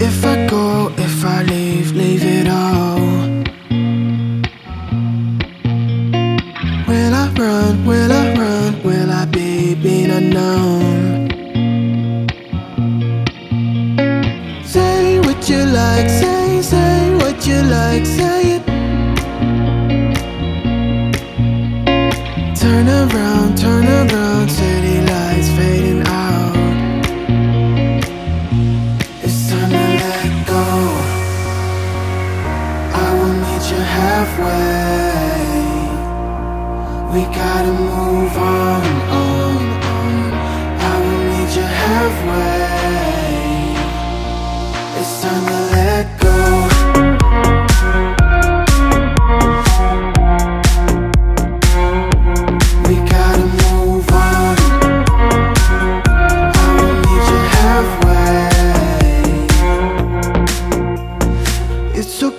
if I go, if I leave, leave it all. Will I run, will I run, will I be being unknown? Say what you like, say, say what you like, say it. You halfway. We gotta move on, on, on. I will meet you halfway. It's time to let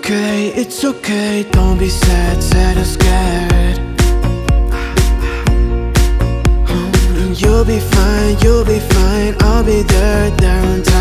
okay, it's okay. Don't be sad, sad or scared. Mm, You'll be fine, you'll be fine. I'll be there, there on time.